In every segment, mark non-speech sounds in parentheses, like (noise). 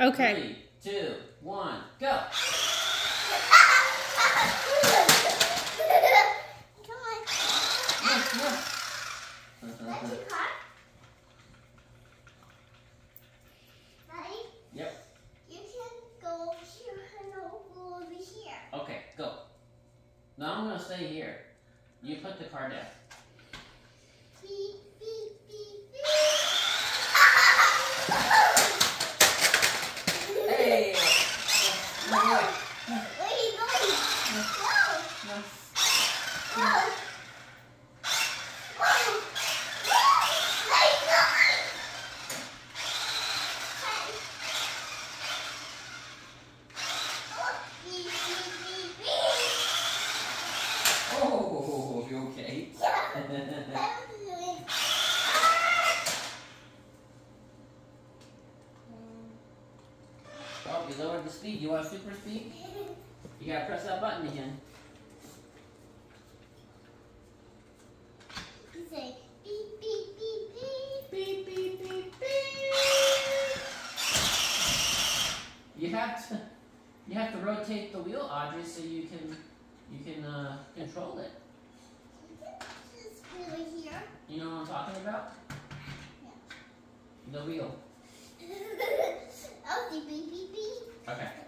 Okay. Three, two, one, go. Okay, go. Now I'm gonna stay here. You put the car down. Beep, beep, beep, beep. Hey! No, no, Where are you going? Go. no. Go. Go. Where are you going? Hey. Oh, beep, beep, beep, beep. Oh, you okay? Yeah. (laughs) oh, you lowered the speed. You want super speed? You gotta press that button again. Beep beep beep. Beep, beep, beep, beep. You have to, you have to rotate the wheel, Audrey, so you can, you can uh, control it. Just really here. You know what I'm talking about? The wheel. (laughs) oh, beep beep beep beep. Okay.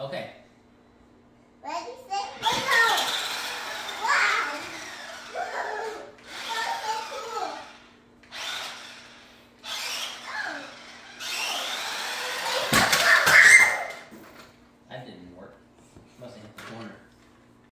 Okay.